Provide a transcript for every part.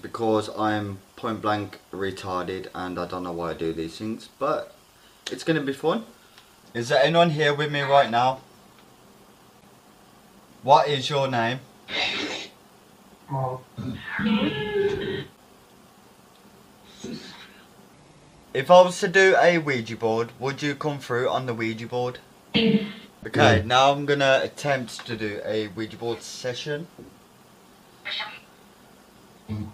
because I'm point blank retarded and I don't know why I do these things, but it's gonna be fun. Is there anyone here with me right now? What is your name? If I was to do a Ouija board, would you come through on the Ouija board? Okay, now I'm gonna attempt to do a Ouija board session. Mm.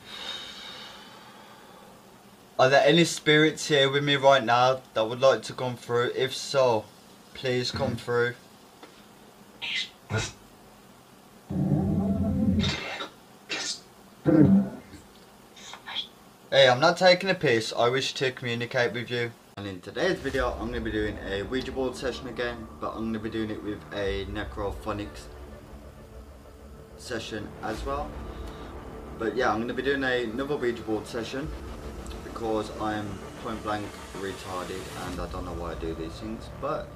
Are there any spirits here with me right now that would like to come through? If so, please come through. Hey, I'm not taking a piss. I wish to communicate with you. And in today's video, I'm going to be doing a Ouija board session again, but I'm going to be doing it with a Necrophonics session as well. But yeah, I'm going to be doing a, another Ouija board session because I'm point blank retarded and I don't know why I do these things, but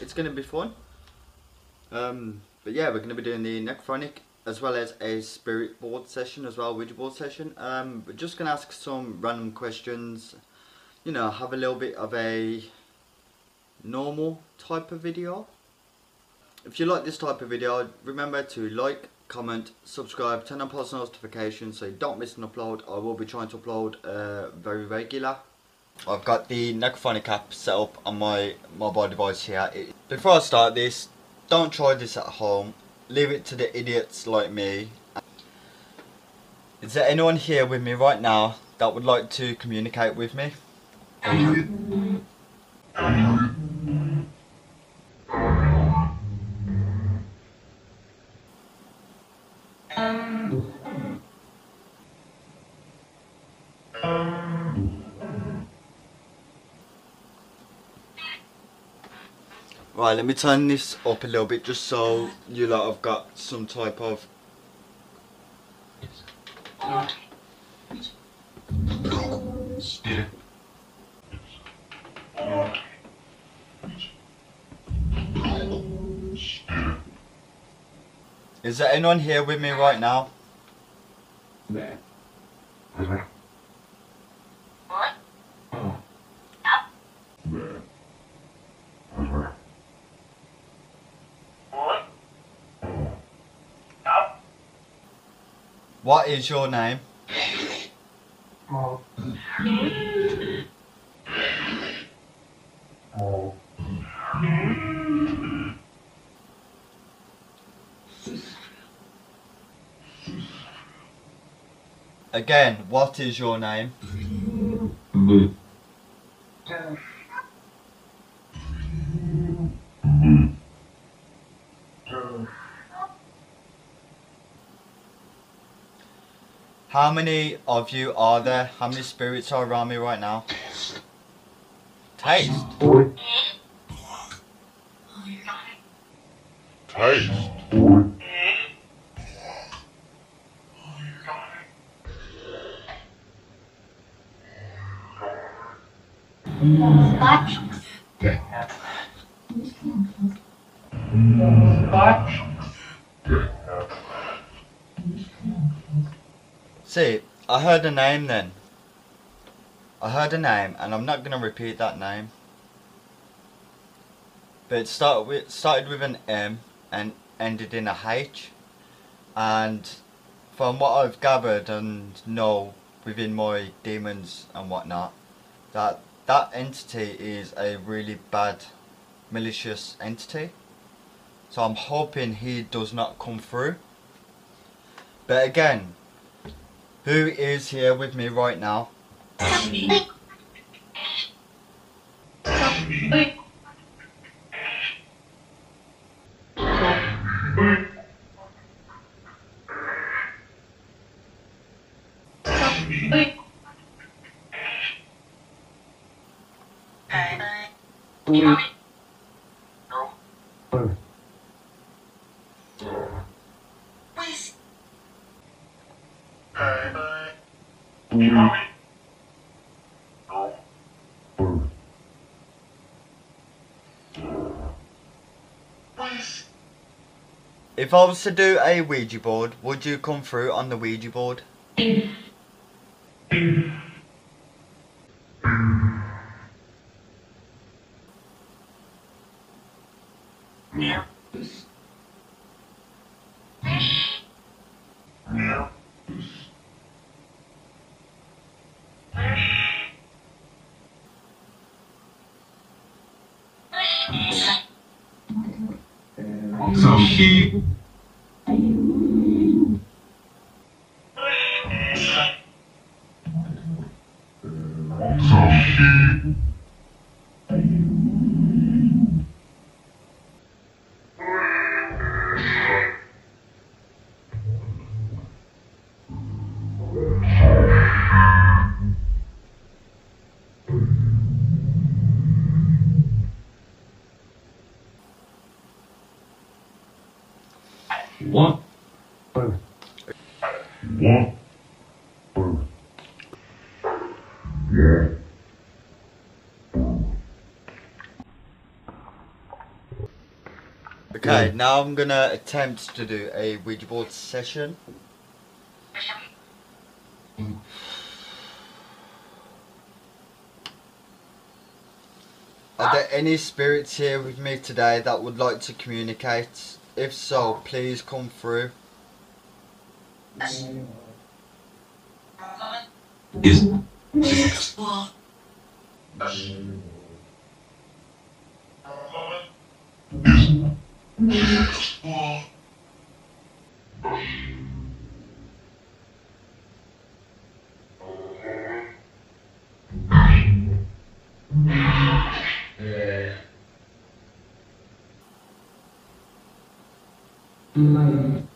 it's going to be fun. Um, but yeah, we're going to be doing the necronic as well as a spirit board session as well, Ouija board session. Um, we're just going to ask some random questions, you know, have a little bit of a normal type of video. If you like this type of video, remember to like, comment, subscribe, turn on post notifications so you don't miss an upload. I will be trying to upload uh, very regular. I've got the Necrophonic app set up on my mobile device here. It, before I start this, don't try this at home. Leave it to the idiots like me. Is there anyone here with me right now that would like to communicate with me? Right, let me turn this up a little bit just so you lot have got some type of Is there anyone here with me right now? What is your name? Again, what is your name? How many of you are there? How many spirits are around me right now? Taste. Taste. Oh, See, I heard a name then. I heard a name and I'm not going to repeat that name. But it started with, started with an M and ended in a H. And from what I've gathered and know within my demons and whatnot, that that entity is a really bad malicious entity. So I'm hoping he does not come through. But again, who is here with me right now? If I was to do a Ouija board, would you come through on the Ouija board? Yeah. He Okay, now I'm gonna attempt to do a Ouija board session. Are there any spirits here with me today that would like to communicate? If so, please come through. Is Namaste. Namaste.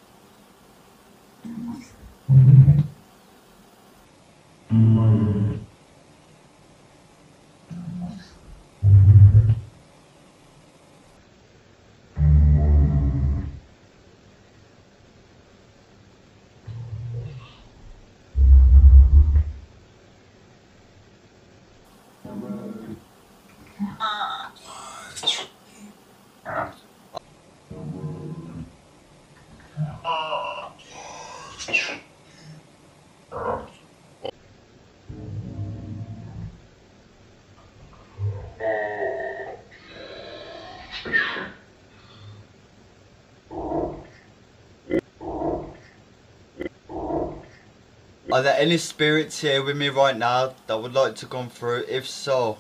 Are there any spirits here with me right now that would like to come through? If so,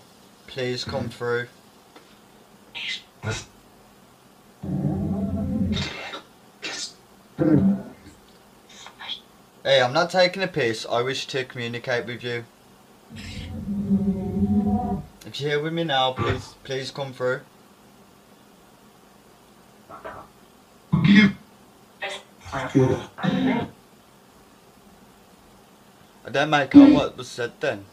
please come through. Hey, I'm not taking a piss. I wish to communicate with you. If you're here with me now, please, please come through. I don't make out what was said then.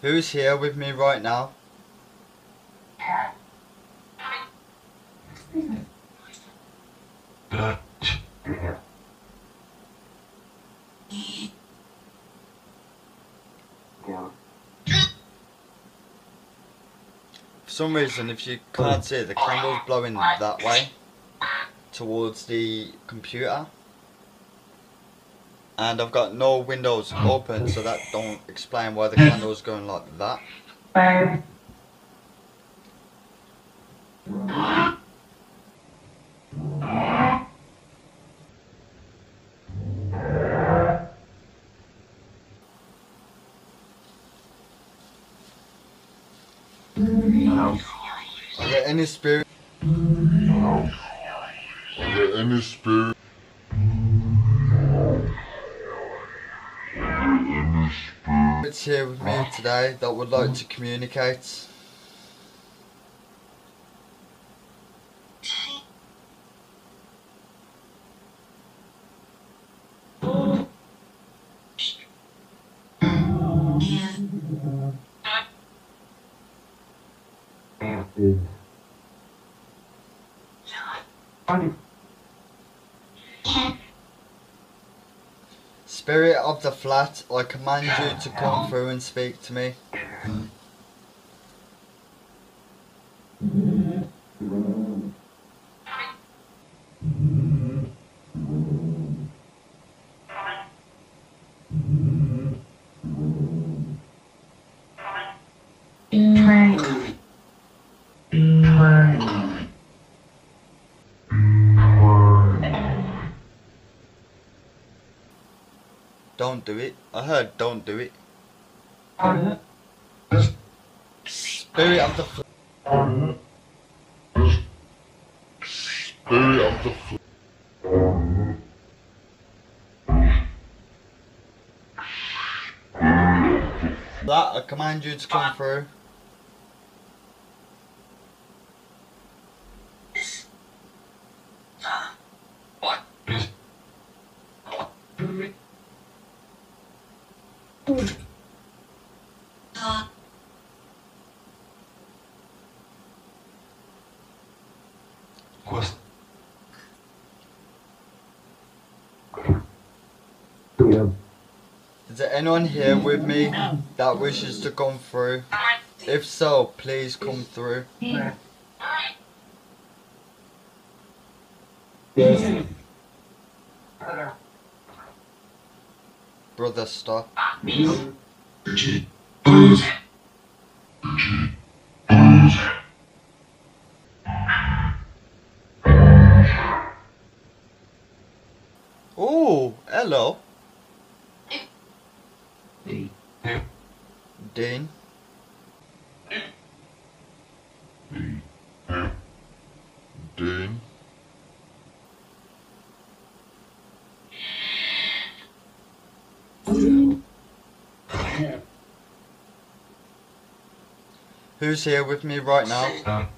Who's here with me right now? Some reason, if you can't see it, the candle's blowing that way towards the computer. And I've got no windows open, so that don't explain why the candle's going like that. Are there any spirit? Are there any spirit? spirits here with me today that would like to communicate? Spirit flat, I command you to come through and speak to me. Don't do it. I heard don't do it. Spirit of the Fl- Spirit of the fl- that I command you to come through. Anyone here with me that wishes to come through? If so, please come through. Brother, stop. Who's here with me right now?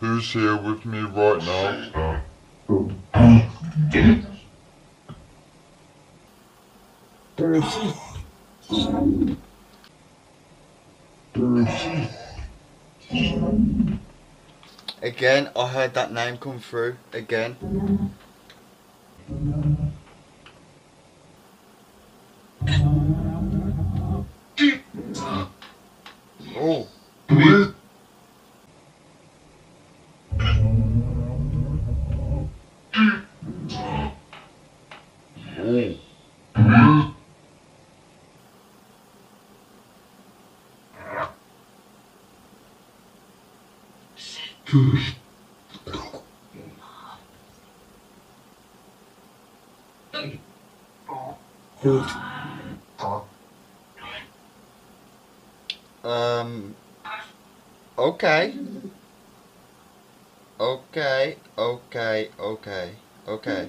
Who's here with me right now? Again, I heard that name come through. Again. Um. Okay. Okay, okay, okay, okay.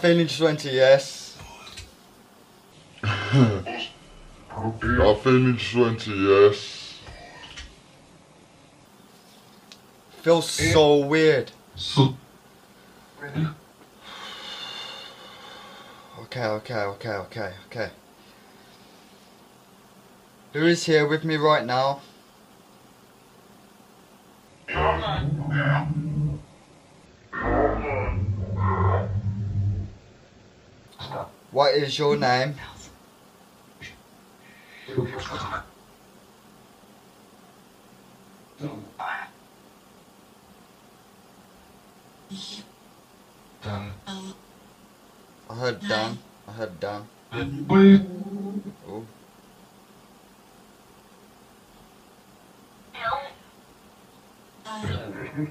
Feeling just went to yes. I went to yes. Feels so weird. So. Okay, okay, okay, okay, okay. Who is here with me right now? What is your name? Heard Dan. I heard Dan. Oh.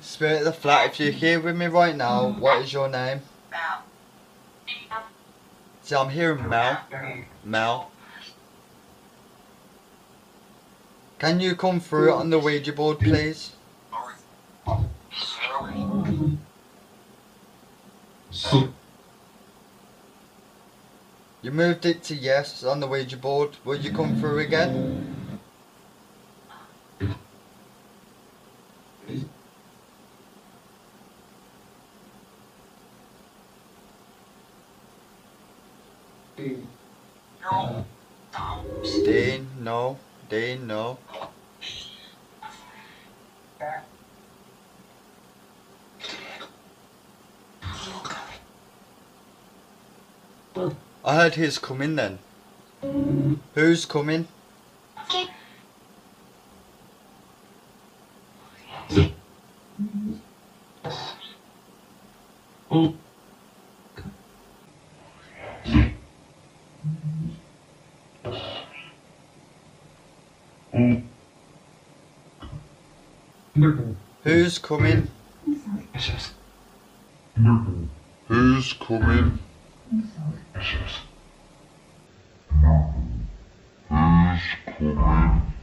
Spirit of the flat, if you're here with me right now, what is your name? See, I'm hearing Mel. Mel. Can you come through on the Ouija board, please? So. You moved it to yes on the Ouija board. Will you come through again? Dean, no. Dean, no. I heard he's coming then. Who's coming? Who's coming? Who's coming? purposes. Nothing is coming.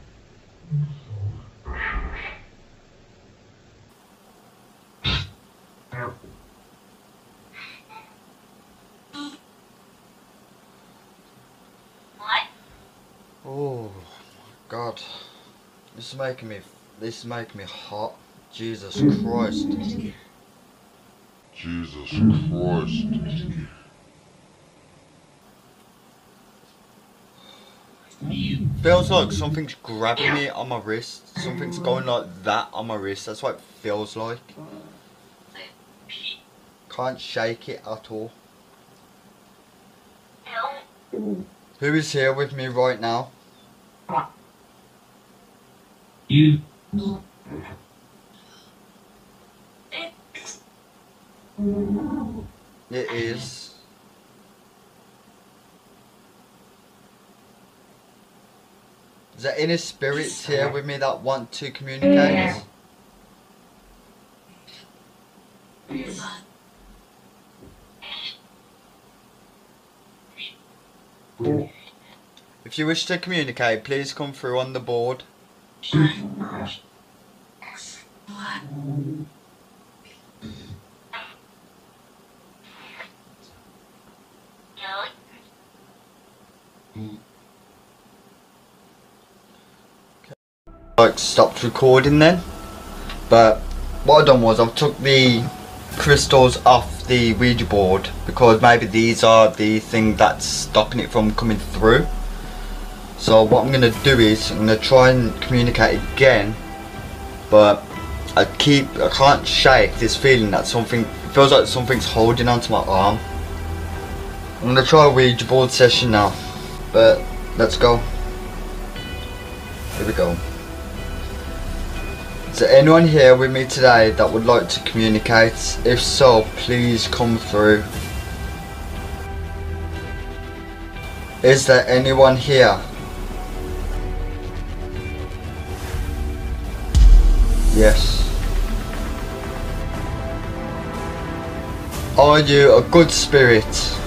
Oh my god. This is making me this is making me hot. Jesus Christ. Jesus Christ. Feels like something's grabbing me on my wrist. Something's going like that on my wrist. That's what it feels like. Can't shake it at all. Who is here with me right now? You. It is. Is there any spirits here with me that want to communicate? If you wish to communicate, please come through on the board. Like stopped recording then. But what I done was I took the crystals off the Ouija board because maybe these are the thing that's stopping it from coming through. So what I'm gonna do is I'm gonna try and communicate again, but I keep I can't shake this feeling that something feels like something's holding onto my arm. I'm gonna try a Ouija board session now, but let's go. Here we go. Is there anyone here with me today that would like to communicate? If so, please come through. Is there anyone here? Yes. Are you a good spirit?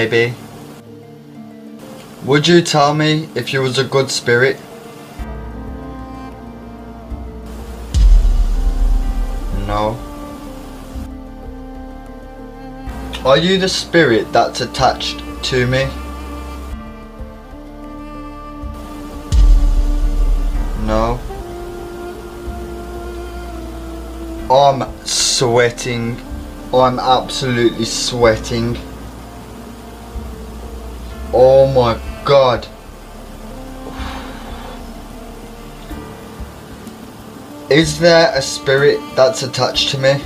Maybe Would you tell me if you was a good spirit? No. Are you the spirit that's attached to me? No. I'm sweating. I'm absolutely sweating. Oh my god. Is there a spirit that's attached to me?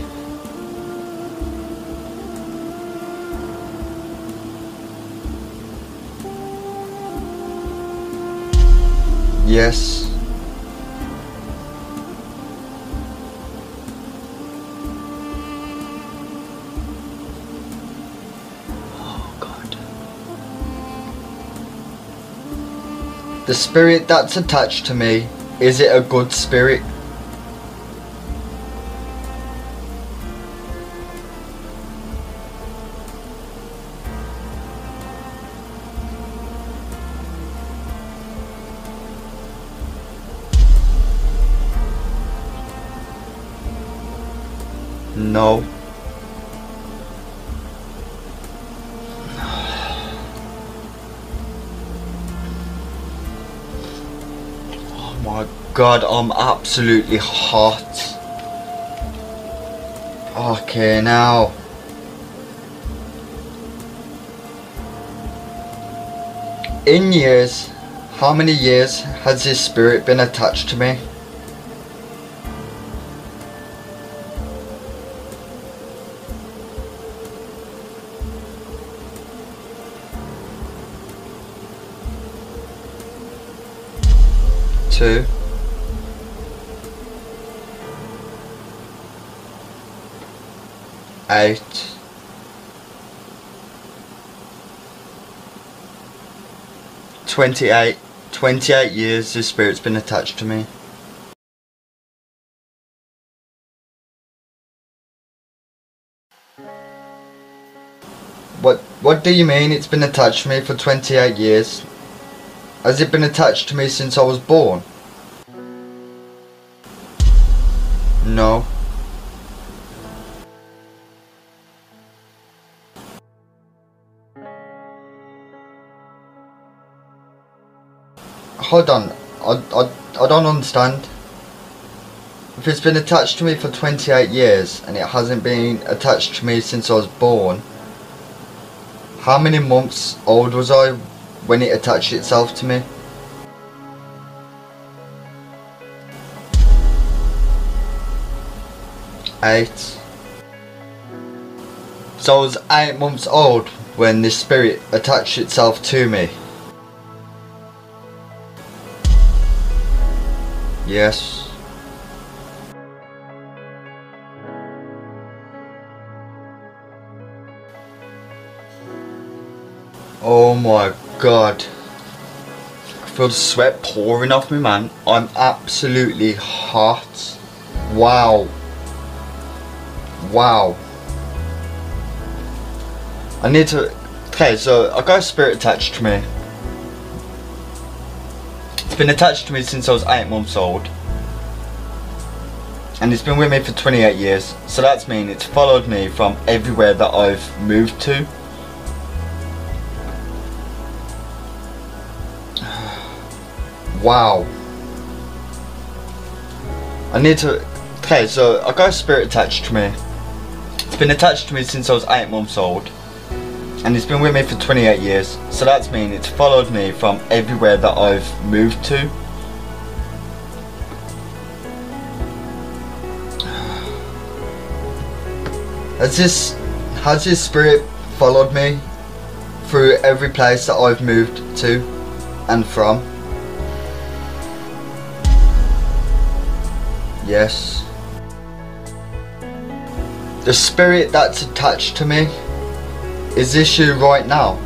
Yes. The spirit that's attached to me, is it a good spirit? No. God, I'm absolutely hot. Okay, now. In years, how many years has this spirit been attached to me? Two. Eight. 28, 28 years this spirit's been attached to me. What what do you mean it's been attached to me for 28 years? Has it been attached to me since I was born? No. Hold on, I, I, I don't understand. If it's been attached to me for 28 years and it hasn't been attached to me since I was born, how many months old was I when it attached itself to me? Eight. So I was eight months old when this spirit attached itself to me. Yes. Oh my god. I feel the sweat pouring off me man. I'm absolutely hot. Wow. Wow. I need to... Okay, so I got a spirit attached to me. It's been attached to me since I was 8 months old. And it's been with me for 28 years. So that's mean it's followed me from everywhere that I've moved to. Wow. I need to... Okay, so I got a spirit attached to me. It's been attached to me since I was 8 months old. And it's been with me for 28 years. So that's mean it's followed me from everywhere that I've moved to. Has this... Has this spirit followed me through every place that I've moved to and from? Yes. The spirit that's attached to me is this you right now?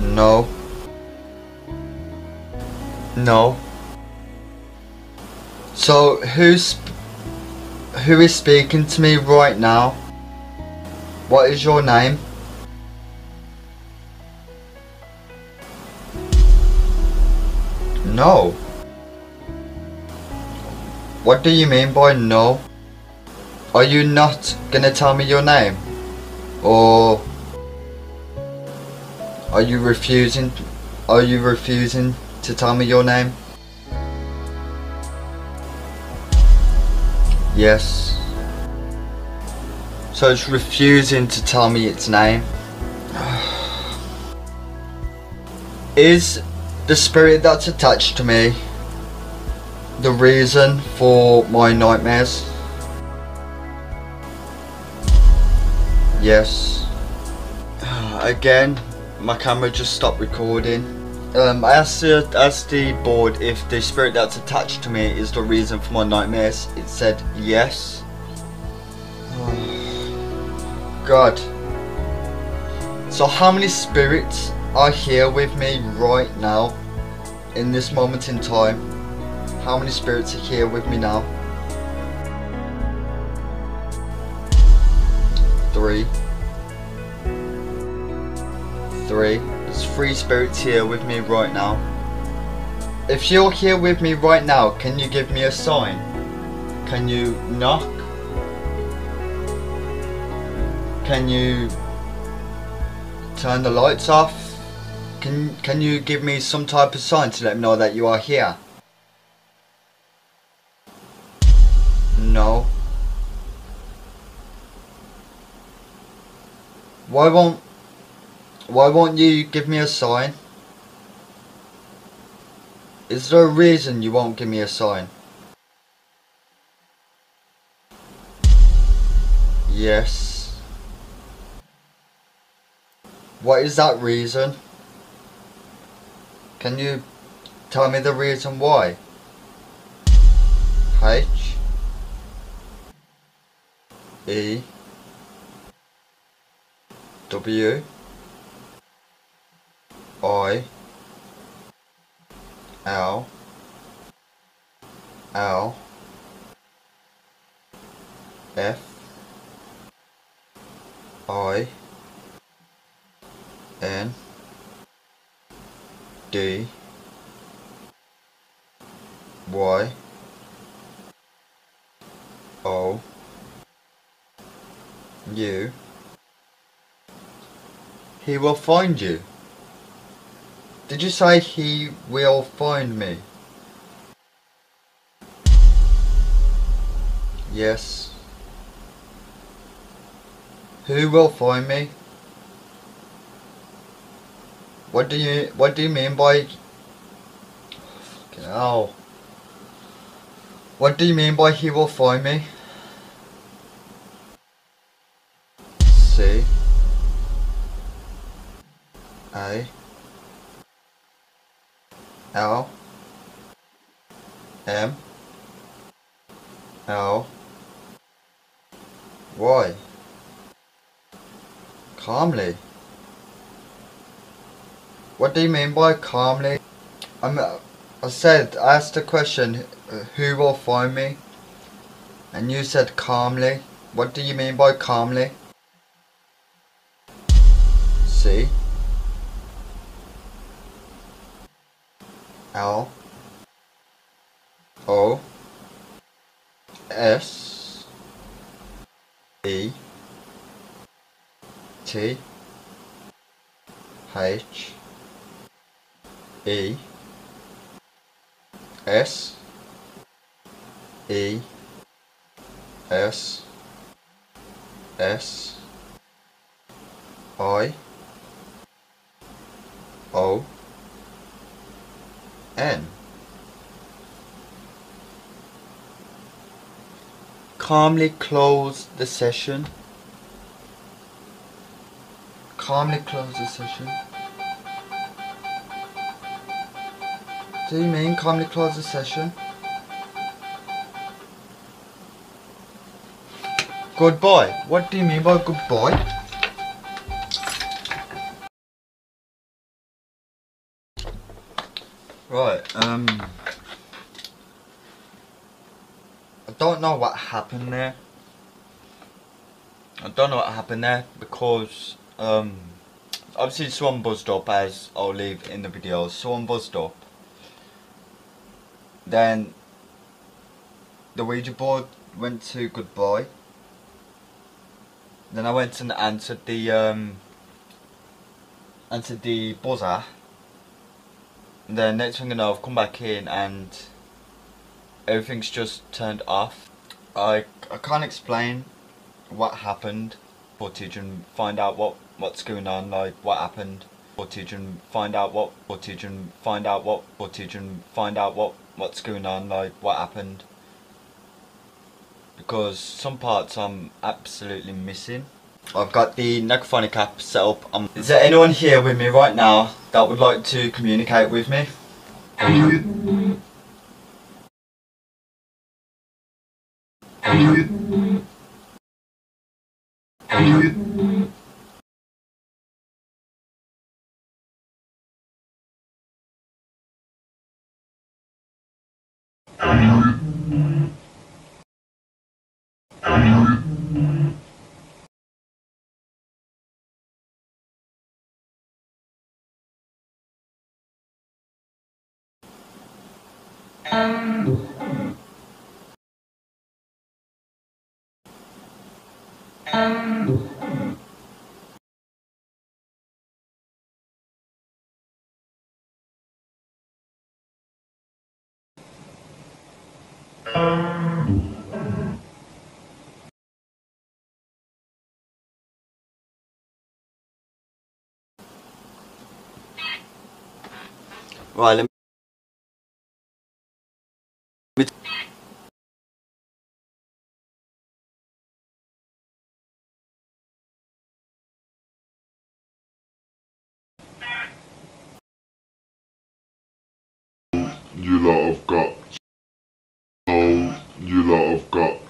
No. No. So who's who is speaking to me right now? What is your name? No. What do you mean by no? Are you not gonna tell me your name? Or are you refusing are you refusing to tell me your name? Yes. So it's refusing to tell me its name. Is the spirit that's attached to me the reason for my nightmares? Yes. Again, my camera just stopped recording. Um, I asked the, asked the board if the spirit that's attached to me is the reason for my nightmares. It said yes. God. So how many spirits are here with me right now? In this moment in time? How many spirits are here with me now? Three. Three. There's three spirits here with me right now. If you're here with me right now, can you give me a sign? Can you knock? Can you turn the lights off? Can can you give me some type of sign to let me know that you are here? No. Why won't why won't you give me a sign? Is there a reason you won't give me a sign? Yes. What is that reason? Can you tell me the reason why? H E W I. L. L. F. I. N. D. Y. O. U He will find you. Did you say he will find me? Yes. Who will find me? What do you what do you mean by hell. What do you mean by he will find me? C A L M L Y Calmly. What do you mean by calmly? I'm, I said, I asked the question, uh, who will find me? And you said calmly. What do you mean by calmly? C L O S E T H E S E S S I O N Calmly close the session. Calmly close the session. Do you mean calmly close the session? Good boy. What do you mean by good Right, um I don't know what happened there. I don't know what happened there because um obviously someone buzzed up as I'll leave in the video. Someone buzzed up. Then the Ouija board went to goodbye. Then I went and answered the um answered the buzzer. Then next thing you know I've come back in and everything's just turned off. I I can't explain what happened footage and find out what what's going on like what happened. Footage and find out what footage and find out what footage and find out what what's going on like what happened. Because some parts I'm absolutely missing I've got the Necrophonic app set up. Um, is there anyone here with me right now that would like to communicate with me? Right, let me. You lot have got. Oh, you lot have got.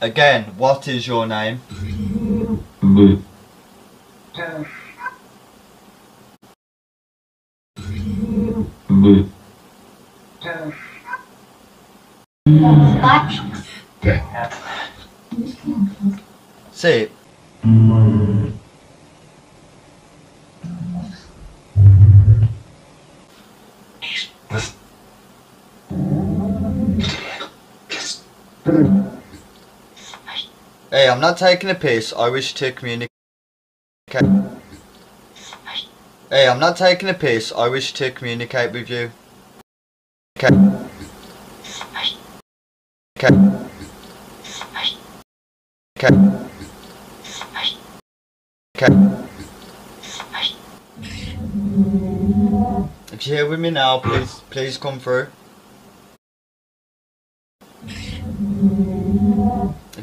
Again, what is your name? See, I'm not taking a piss. I wish to communicate. Hey, I'm not taking a piss. I wish to communicate with you. Okay. Okay. Okay. Okay. If you're here with me now, please, please come through.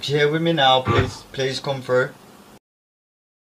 Here with me now, please, please through.